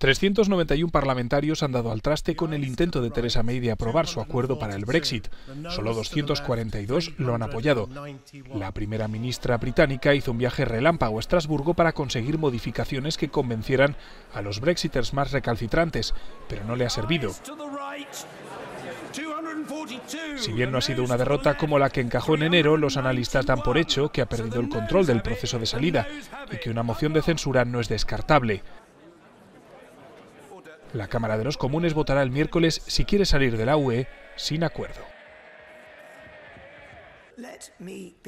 391 parlamentarios han dado al traste con el intento de Theresa May de aprobar su acuerdo para el Brexit. Solo 242 lo han apoyado. La primera ministra británica hizo un viaje relámpago a Estrasburgo para conseguir modificaciones que convencieran a los brexiters más recalcitrantes, pero no le ha servido. Si bien no ha sido una derrota como la que encajó en enero, los analistas dan por hecho que ha perdido el control del proceso de salida y que una moción de censura no es descartable. La Cámara de los Comunes votará el miércoles si quiere salir de la UE sin acuerdo.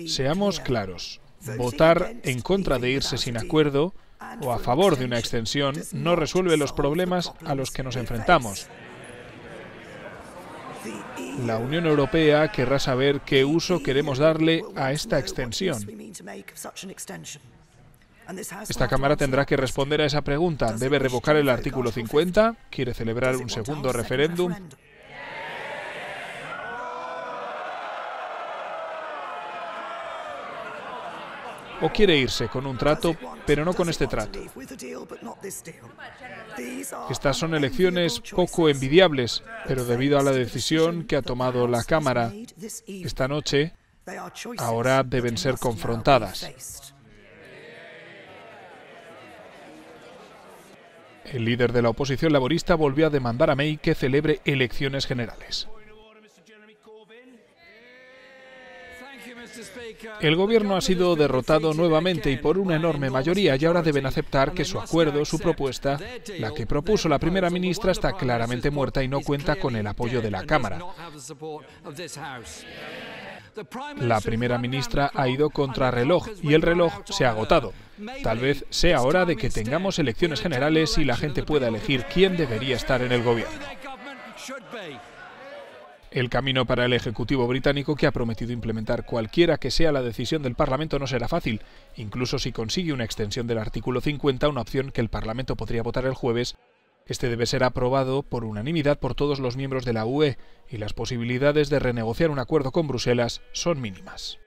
Seamos claros, votar en contra de irse sin acuerdo o a favor de una extensión no resuelve los problemas a los que nos enfrentamos. La Unión Europea querrá saber qué uso queremos darle a esta extensión. Esta Cámara tendrá que responder a esa pregunta. ¿Debe revocar el artículo 50? ¿Quiere celebrar un segundo referéndum? ¿O quiere irse con un trato, pero no con este trato? Estas son elecciones poco envidiables, pero debido a la decisión que ha tomado la Cámara esta noche, ahora deben ser confrontadas. El líder de la oposición laborista volvió a demandar a May que celebre elecciones generales. El gobierno ha sido derrotado nuevamente y por una enorme mayoría y ahora deben aceptar que su acuerdo, su propuesta, la que propuso la primera ministra, está claramente muerta y no cuenta con el apoyo de la Cámara. La primera ministra ha ido contra reloj y el reloj se ha agotado. Tal vez sea hora de que tengamos elecciones generales y la gente pueda elegir quién debería estar en el gobierno. El camino para el Ejecutivo británico, que ha prometido implementar cualquiera que sea la decisión del Parlamento, no será fácil, incluso si consigue una extensión del artículo 50, una opción que el Parlamento podría votar el jueves. Este debe ser aprobado por unanimidad por todos los miembros de la UE y las posibilidades de renegociar un acuerdo con Bruselas son mínimas.